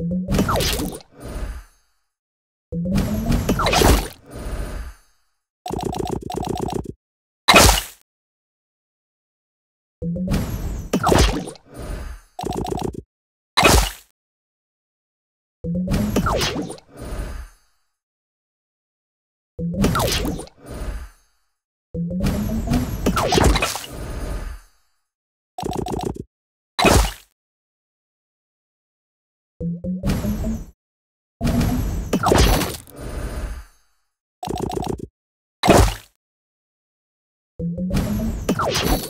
you. you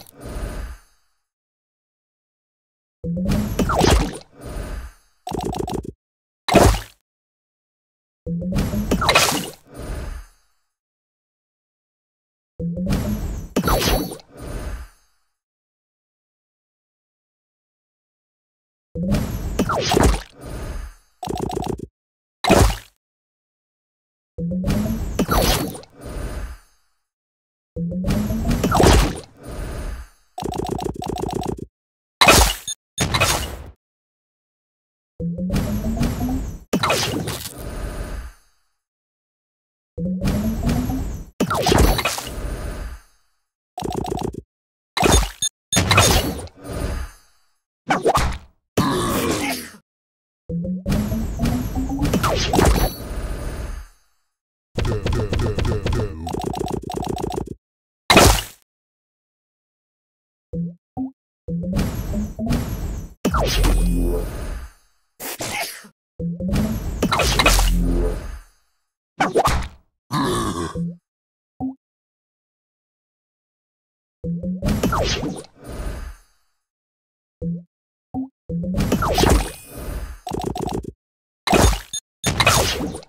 you you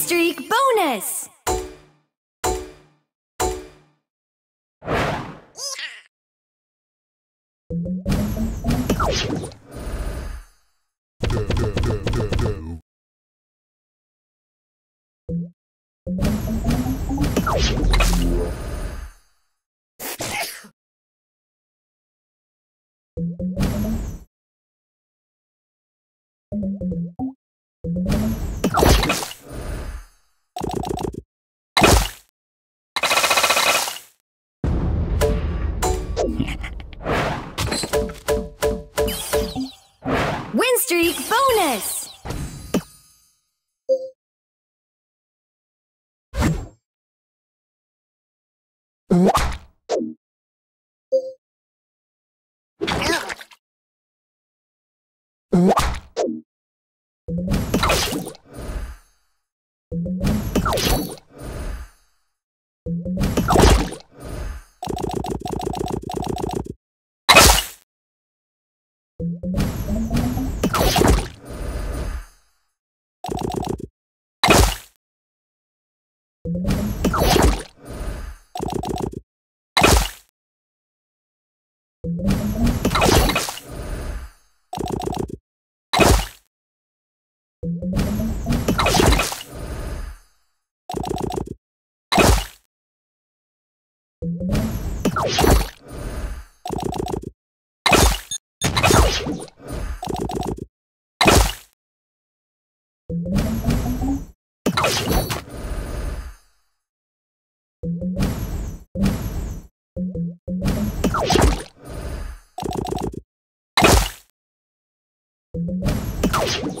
streak bonus! you you. You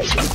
you